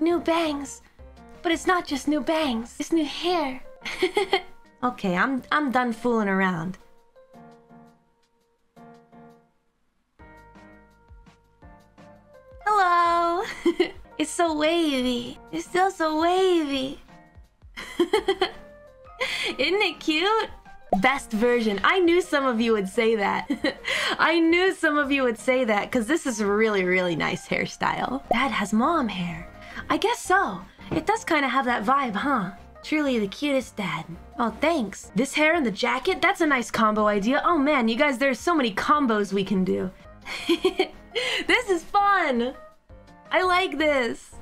new bangs. But it's not just new bangs, it's new hair. okay, I'm I'm done fooling around. Hello. it's so wavy. It's still so wavy. Isn't it cute? Best version. I knew some of you would say that. I knew some of you would say that because this is a really, really nice hairstyle. Dad has mom hair. I guess so. It does kind of have that vibe, huh? Truly the cutest dad. Oh, thanks. This hair and the jacket, that's a nice combo idea. Oh man, you guys, there's so many combos we can do. this is fun. I like this.